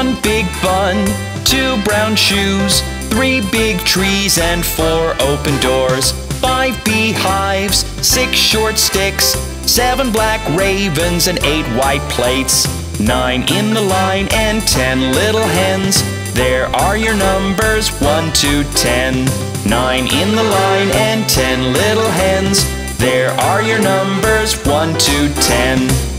One big bun, two brown shoes, three big trees and four open doors, five beehives, six short sticks, seven black ravens and eight white plates, nine in the line and ten little hens. There are your numbers, one to ten. Nine in the line and ten little hens. There are your numbers, one to ten.